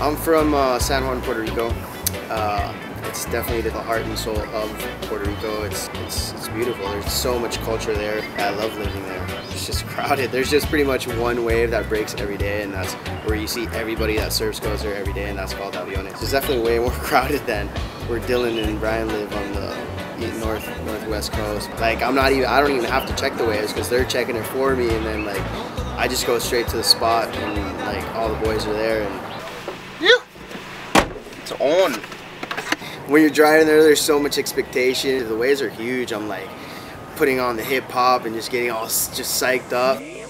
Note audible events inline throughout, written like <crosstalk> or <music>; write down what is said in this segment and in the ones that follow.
I'm from uh, San Juan, Puerto Rico. Uh, it's definitely the heart and soul of Puerto Rico. It's, it's, it's beautiful. There's so much culture there. I love living there. It's just <laughs> crowded. There's just pretty much one wave that breaks every day, and that's where you see everybody that surfs goes there every day, and that's called Aviones. It's definitely way more <laughs> crowded than where Dylan and Brian live on the north northwest coast. Like I'm not even I don't even have to check the waves because they're checking it for me, and then like I just go straight to the spot, and like all the boys are there, and yeah, it's on when you're driving there, there's so much expectation. The waves are huge. I'm like putting on the hip hop and just getting all just psyched up. Look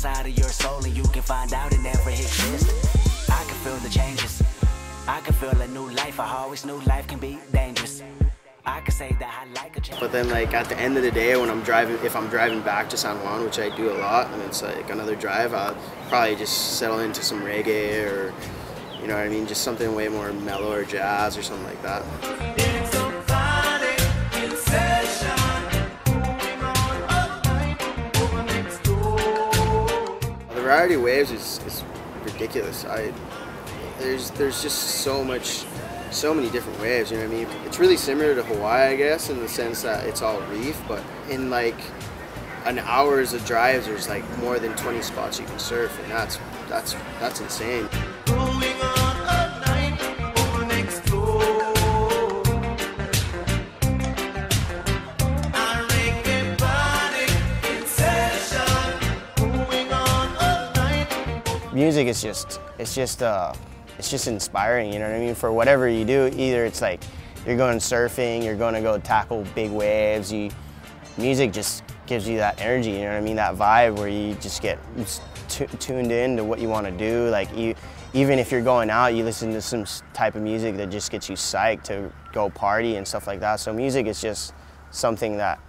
inside of your soul and you can find out it never exists. I can feel the changes. I can feel a new life. I always knew life can be dangerous. I could say that I like a change. But then like at the end of the day when I'm driving, if I'm driving back to San Juan, which I do a lot, and it's like another drive, I'll probably just settle into some reggae or, you know what I mean, just something way more mellow or jazz or something like that. Variety of waves is, is ridiculous. I there's there's just so much so many different waves, you know what I mean? It's really similar to Hawaii, I guess, in the sense that it's all reef, but in like an hour's of drives, there's like more than 20 spots you can surf, and that's that's that's insane. Music is just, it's just, uh, it's just inspiring, you know what I mean? For whatever you do, either it's like you're going surfing, you're going to go tackle big waves, you, music just gives you that energy, you know what I mean? That vibe where you just get tuned in to what you want to do. Like you, even if you're going out, you listen to some type of music that just gets you psyched to go party and stuff like that. So music is just something that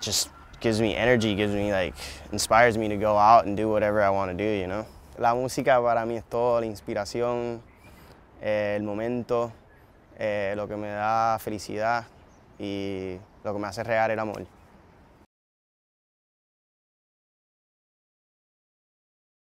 just gives me energy, gives me like, inspires me to go out and do whatever I want to do, you know? La música para mí es todo, la inspiración, eh, el momento, eh, lo que me da felicidad y lo que me hace regar el amor.